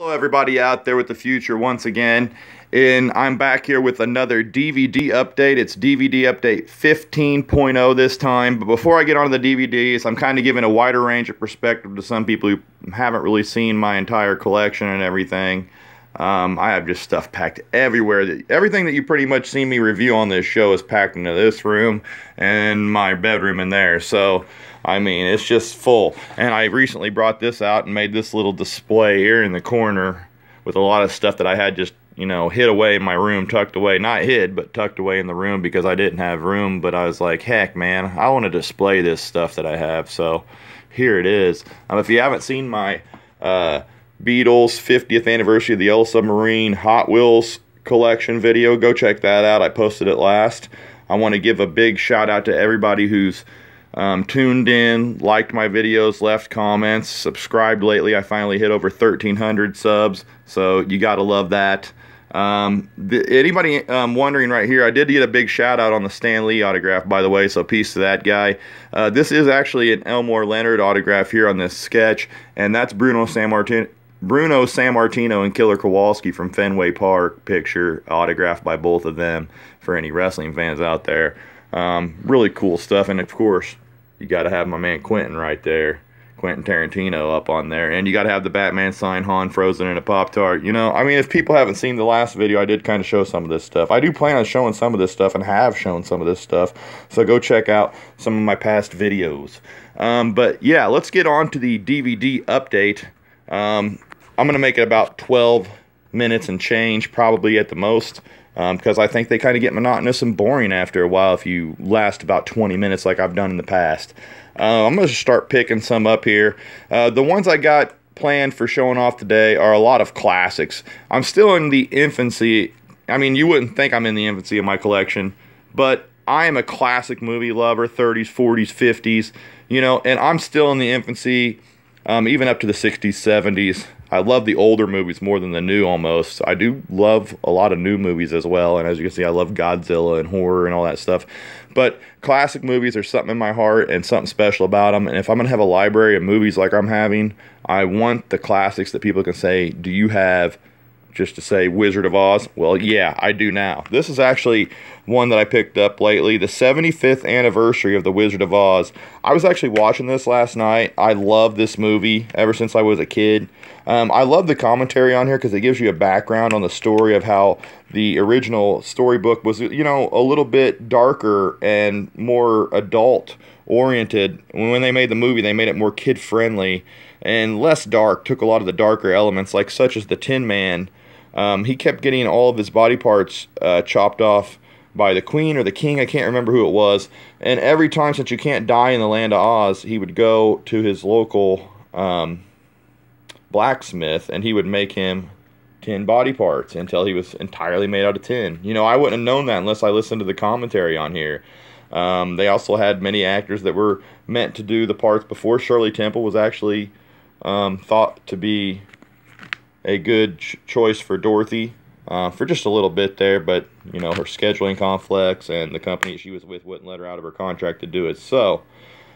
Hello, everybody out there with the future once again. And I'm back here with another DVD update. It's DVD update 15.0 this time. But before I get on the DVDs, I'm kind of giving a wider range of perspective to some people who haven't really seen my entire collection and everything. Um, I have just stuff packed everywhere. Everything that you pretty much see me review on this show is packed into this room and my bedroom in there. So, I mean, it's just full. And I recently brought this out and made this little display here in the corner with a lot of stuff that I had just, you know, hid away in my room, tucked away. Not hid, but tucked away in the room because I didn't have room. But I was like, heck, man, I want to display this stuff that I have. So, here it is. Um, if you haven't seen my... Uh, Beatles 50th anniversary of the Yellow Submarine Hot Wheels collection video. Go check that out. I posted it last. I want to give a big shout out to everybody who's um, tuned in, liked my videos, left comments, subscribed lately. I finally hit over 1,300 subs, so you got to love that. Um, the, anybody um, wondering right here, I did get a big shout out on the Stan Lee autograph, by the way, so peace to that guy. Uh, this is actually an Elmore Leonard autograph here on this sketch, and that's Bruno Sammartino. Bruno Sammartino and Killer Kowalski from Fenway Park picture autographed by both of them for any wrestling fans out there. Um, really cool stuff, and of course, you got to have my man Quentin right there. Quentin Tarantino up on there. And you got to have the Batman sign Han frozen in a Pop Tart. You know, I mean, if people haven't seen the last video, I did kind of show some of this stuff. I do plan on showing some of this stuff and have shown some of this stuff. So go check out some of my past videos. Um, but yeah, let's get on to the DVD update. Um, I'm going to make it about 12 minutes and change, probably at the most, because um, I think they kind of get monotonous and boring after a while if you last about 20 minutes like I've done in the past. Uh, I'm going to start picking some up here. Uh, the ones I got planned for showing off today are a lot of classics. I'm still in the infancy. I mean, you wouldn't think I'm in the infancy of my collection, but I am a classic movie lover, 30s, 40s, 50s, you know, and I'm still in the infancy, um, even up to the 60s, 70s. I love the older movies more than the new almost. I do love a lot of new movies as well. And as you can see, I love Godzilla and horror and all that stuff. But classic movies are something in my heart and something special about them. And if I'm going to have a library of movies like I'm having, I want the classics that people can say, Do you have just to say Wizard of Oz? Well, yeah, I do now. This is actually one that I picked up lately, the 75th anniversary of The Wizard of Oz. I was actually watching this last night. I love this movie ever since I was a kid. Um, I love the commentary on here because it gives you a background on the story of how the original storybook was, you know, a little bit darker and more adult oriented. When they made the movie, they made it more kid friendly and less dark, took a lot of the darker elements, like such as the Tin Man um, he kept getting all of his body parts uh, chopped off by the queen or the king. I can't remember who it was. And every time, since you can't die in the land of Oz, he would go to his local um, blacksmith and he would make him tin body parts until he was entirely made out of tin. You know, I wouldn't have known that unless I listened to the commentary on here. Um, they also had many actors that were meant to do the parts before Shirley Temple was actually um, thought to be a good ch choice for Dorothy uh, for just a little bit there, but you know her scheduling conflicts and the company she was with wouldn't let her out of her contract to do it. So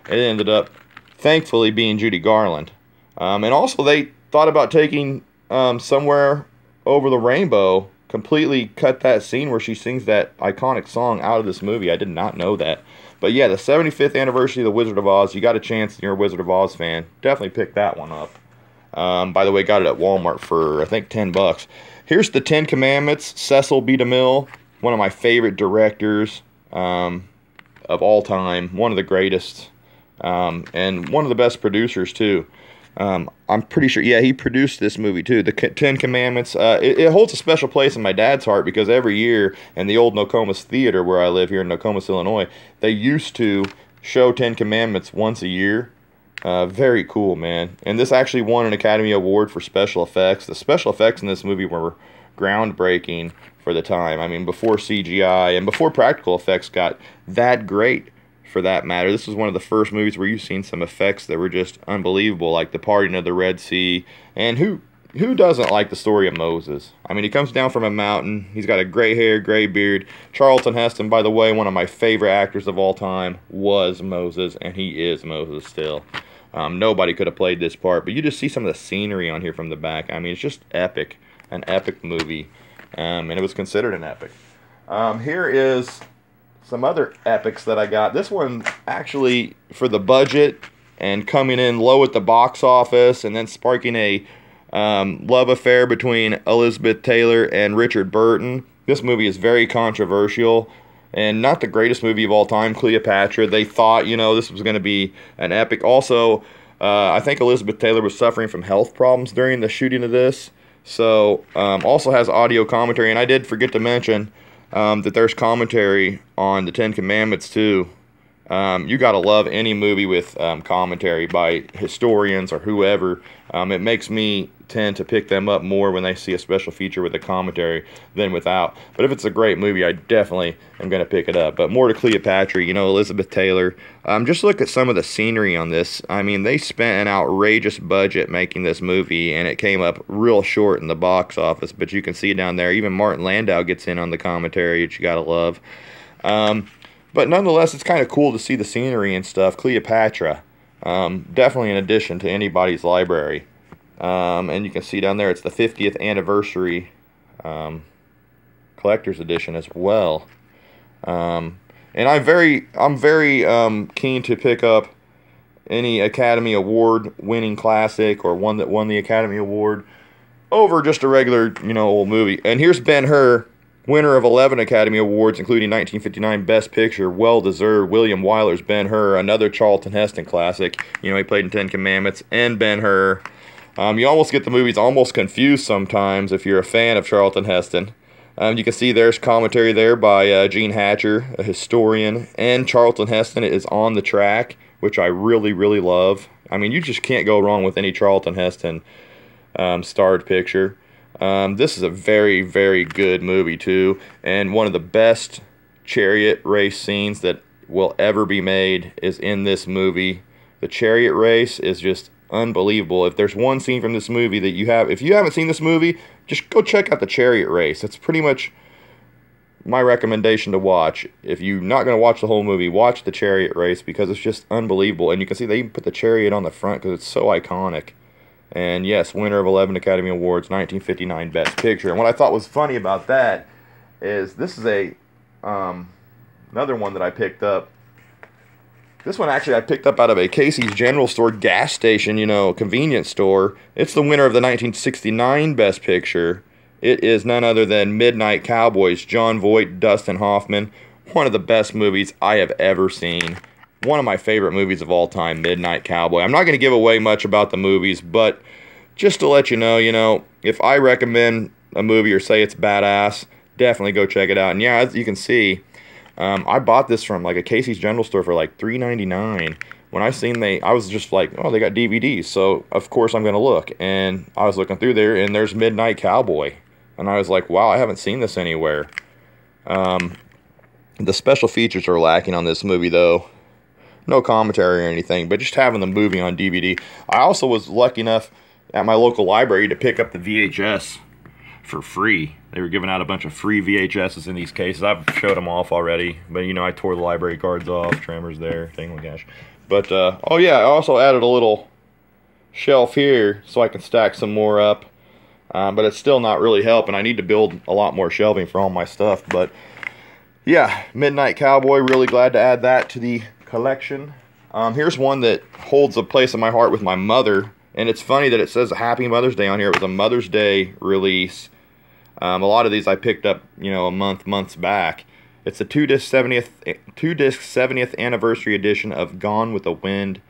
it ended up, thankfully, being Judy Garland. Um, and also they thought about taking um, somewhere over the rainbow, completely cut that scene where she sings that iconic song out of this movie. I did not know that. But yeah, the 75th anniversary of The Wizard of Oz. You got a chance, and you're a Wizard of Oz fan. Definitely pick that one up. Um, by the way, got it at Walmart for I think ten bucks. Here's the Ten Commandments. Cecil B. DeMille, one of my favorite directors um, of all time, one of the greatest, um, and one of the best producers too. Um, I'm pretty sure, yeah, he produced this movie too, The Ten Commandments. Uh, it, it, holds a special place in my dad's heart because every year in the old Nokomis Theater where I live here in Nokomis, Illinois, they used to show Ten Commandments once a year uh, very cool, man. And this actually won an Academy Award for special effects. The special effects in this movie were groundbreaking for the time. I mean, before CGI and before practical effects got that great for that matter. This was one of the first movies where you've seen some effects that were just unbelievable, like the parting of the Red Sea. And who who doesn't like the story of Moses? I mean, he comes down from a mountain. He's got a gray hair, gray beard. Charlton Heston, by the way, one of my favorite actors of all time, was Moses, and he is Moses still. Um, nobody could have played this part, but you just see some of the scenery on here from the back. I mean, it's just epic, an epic movie, um, and it was considered an epic. Um, here is some other epics that I got. This one actually for the budget and coming in low at the box office, and then sparking a um, love affair between Elizabeth Taylor and Richard Burton. This movie is very controversial and not the greatest movie of all time, Cleopatra. They thought, you know, this was going to be an epic. Also, uh, I think Elizabeth Taylor was suffering from health problems during the shooting of this. So, um, also has audio commentary. And I did forget to mention um, that there's commentary on the Ten Commandments, too. Um, you got to love any movie with um, commentary by historians or whoever. Um, it makes me tend to pick them up more when they see a special feature with a commentary than without. But if it's a great movie, I definitely am going to pick it up. But more to Cleopatra, you know, Elizabeth Taylor. Um, just look at some of the scenery on this. I mean, they spent an outrageous budget making this movie, and it came up real short in the box office. But you can see down there, even Martin Landau gets in on the commentary, which you got to love. Um, but nonetheless, it's kind of cool to see the scenery and stuff. Cleopatra, um, definitely an addition to anybody's library. Um, and you can see down there it's the 50th anniversary um, collector's edition as well. Um, and I'm very I'm very um, keen to pick up any Academy Award winning classic or one that won the Academy Award over just a regular you know old movie. And here's Ben Hur winner of 11 Academy Awards, including 1959 Best Picture, well deserved. William Wyler's Ben Hur, another Charlton Heston classic. You know, he played in Ten Commandments and Ben Hur. Um, you almost get the movies almost confused sometimes if you're a fan of Charlton Heston. Um, you can see there's commentary there by uh, Gene Hatcher, a historian, and Charlton Heston is on the track, which I really, really love. I mean, you just can't go wrong with any Charlton Heston um, starred picture. Um, this is a very, very good movie, too, and one of the best chariot race scenes that will ever be made is in this movie. The chariot race is just unbelievable. If there's one scene from this movie that you have, if you haven't seen this movie, just go check out the chariot race. It's pretty much my recommendation to watch. If you're not going to watch the whole movie, watch the chariot race because it's just unbelievable. And you can see they even put the chariot on the front because it's so iconic. And yes, winner of 11 Academy Awards, 1959 Best Picture. And what I thought was funny about that is this is a um, another one that I picked up. This one actually I picked up out of a Casey's General Store gas station, you know, convenience store. It's the winner of the 1969 Best Picture. It is none other than Midnight Cowboys, Jon Voight, Dustin Hoffman. One of the best movies I have ever seen one of my favorite movies of all time, Midnight Cowboy. I'm not going to give away much about the movies, but just to let you know, you know, if I recommend a movie or say it's badass, definitely go check it out. And yeah, as you can see, um, I bought this from like a Casey's General Store for like $3.99. When I seen they, I was just like, oh, they got DVDs, so of course I'm gonna look. And I was looking through there, and there's Midnight Cowboy, and I was like, wow, I haven't seen this anywhere. Um, the special features are lacking on this movie though no commentary or anything, but just having the movie on DVD. I also was lucky enough at my local library to pick up the VHS for free. They were giving out a bunch of free VHSs in these cases. I've showed them off already, but you know, I tore the library cards off, Tremors there, thing like gosh. But, uh, oh yeah, I also added a little shelf here so I can stack some more up. Um, but it's still not really helping. I need to build a lot more shelving for all my stuff. But yeah, Midnight Cowboy, really glad to add that to the collection. Um, here's one that holds a place in my heart with my mother. And it's funny that it says Happy Mother's Day on here. It was a Mother's Day release. Um, a lot of these I picked up, you know, a month, months back. It's a two disc 70th, two disc 70th anniversary edition of Gone with the Wind.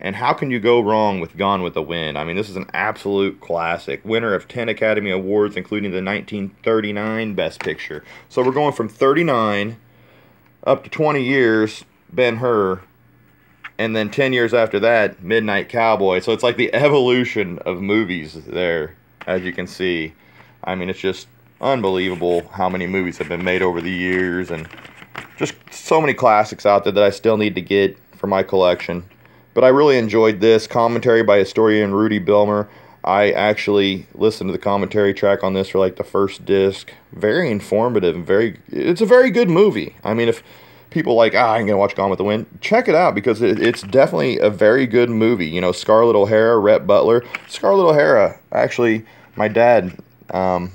And how can you go wrong with Gone with the Wind? I mean, this is an absolute classic. Winner of 10 Academy Awards, including the 1939 Best Picture. So we're going from 39 up to 20 years Ben Hur, and then 10 years after that, Midnight Cowboy. So it's like the evolution of movies there, as you can see. I mean, it's just unbelievable how many movies have been made over the years, and just so many classics out there that I still need to get for my collection. But I really enjoyed this commentary by historian Rudy Behlmer. I actually listened to the commentary track on this for like the first disc. Very informative, and very. It's a very good movie. I mean, if people like, ah, I'm gonna watch Gone with the Wind. Check it out because it, it's definitely a very good movie. You know, Scarlett O'Hara, Rhett Butler. Scarlett O'Hara, actually, my dad um,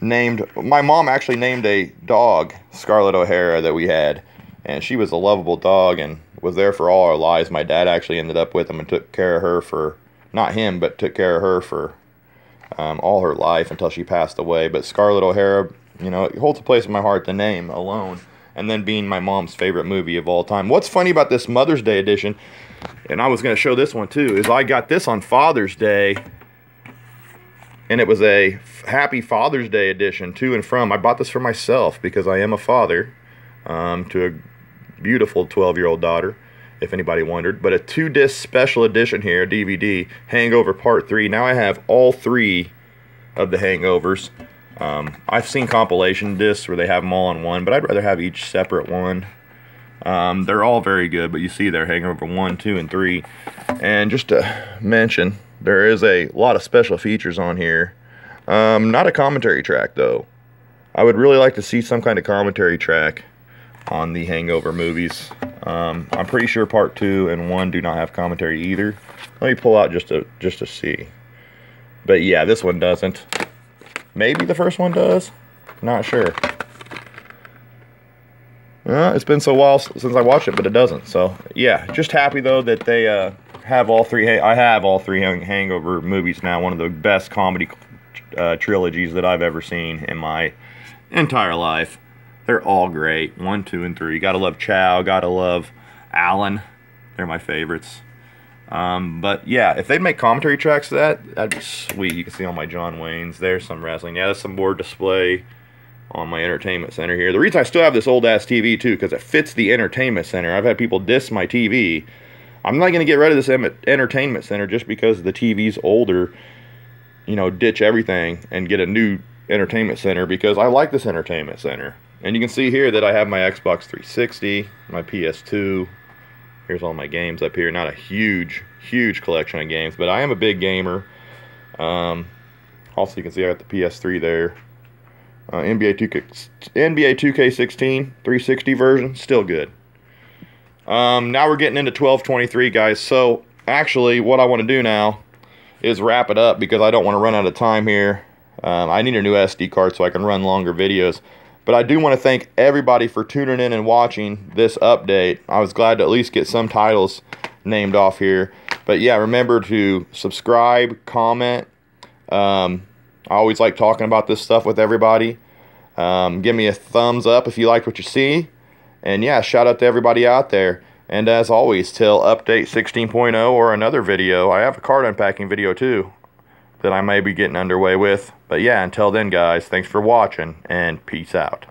named, my mom actually named a dog Scarlett O'Hara that we had, and she was a lovable dog and was there for all our lives. My dad actually ended up with him and took care of her for, not him, but took care of her for um, all her life until she passed away. But Scarlett O'Hara, you know, it holds a place in my heart, the name alone and then being my mom's favorite movie of all time. What's funny about this Mother's Day edition, and I was going to show this one too, is I got this on Father's Day, and it was a Happy Father's Day edition to and from. I bought this for myself because I am a father um, to a beautiful 12 year old daughter, if anybody wondered. But a two disc special edition here, DVD, Hangover Part 3. Now I have all three of the hangovers. Um, I've seen compilation discs where they have them all in one, but I'd rather have each separate one. Um, they're all very good, but you see they're Hangover 1, 2, and 3. And just to mention, there is a lot of special features on here. Um, not a commentary track, though. I would really like to see some kind of commentary track on the Hangover movies. Um, I'm pretty sure Part 2 and 1 do not have commentary either. Let me pull out just to, just to see. But yeah, this one doesn't. Maybe the first one does. Not sure. Uh, it's been so while since I watched it, but it doesn't. So yeah, just happy though that they uh, have all three. I have all three Hangover movies now. One of the best comedy uh, trilogies that I've ever seen in my entire life. They're all great. One, two, and three. Gotta love Chow. Gotta love Alan. They're my favorites. Um, but yeah, if they make commentary tracks to that, that'd be sweet. You can see all my John Waynes. There's some wrestling. Yeah, that's some board display on my entertainment center here. The reason I still have this old ass TV too, because it fits the entertainment center. I've had people diss my TV. I'm not going to get rid of this entertainment center just because the TV's older. You know, ditch everything and get a new entertainment center because I like this entertainment center. And you can see here that I have my Xbox 360, my PS2, Here's all my games up here. Not a huge, huge collection of games, but I am a big gamer. Um, also, you can see I got the PS3 there. Uh, NBA 2K, NBA 2K16 360 version, still good. Um, now we're getting into 1223, guys. So actually, what I want to do now is wrap it up because I don't want to run out of time here. Um, I need a new SD card so I can run longer videos. But I do want to thank everybody for tuning in and watching this update. I was glad to at least get some titles named off here. But yeah, remember to subscribe, comment. Um, I always like talking about this stuff with everybody. Um, give me a thumbs up if you like what you see. And yeah, shout out to everybody out there. And as always, till update 16.0 or another video, I have a card unpacking video too that I may be getting underway with. But yeah, until then, guys, thanks for watching and peace out.